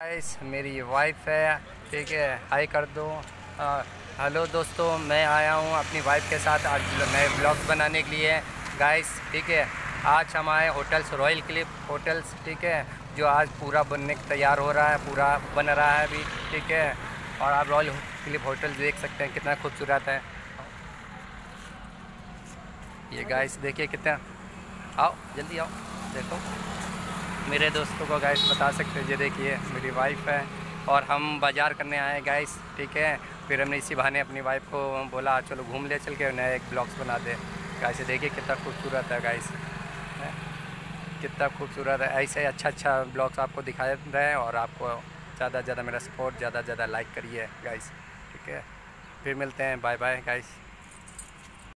Guys मेरी wife है, ठीक है? हाई कर दो। हेलो दोस्तों, मैं आया हूँ अपनी वाइफ के साथ आज नए ब्लॉग बनाने के लिए। गाइस ठीक है? आज हम आए होटल्स रॉयल क्लिप होटल्स ठीक है? जो आज पूरा बनने तैयार हो रहा है, पूरा बन रहा है अभी, ठीक है? और आप रॉयल क्लिप होटल देख सकते हैं, कितना खूबसूरत है। ये गाइस देखिए कितना, आओ, जल्दी आओ, देखो। मेरे दोस्तों को गाइस बता सकते हैं, ये देखिए, मेरी वाइफ है और हम बाज़ार करने आए गाइस ठीक है? फिर हमने इसी बहाने अपनी वाइफ को बोला, चलो घूम ले, चल के नया एक ब्लॉग्स बना दे। गाइस देखिए कितना खूबसूरत है गाइस कितना खूबसूरत है। ऐसे अच्छा अच्छा ब्लॉग्स आपको दिखाए रहे हैं और आपको ज़्यादा से ज़्यादा मेरा सपोर्ट ज़्यादा से ज़्यादा लाइक करिए गाइस ठीक है? फिर मिलते हैं बाय बाय गाइस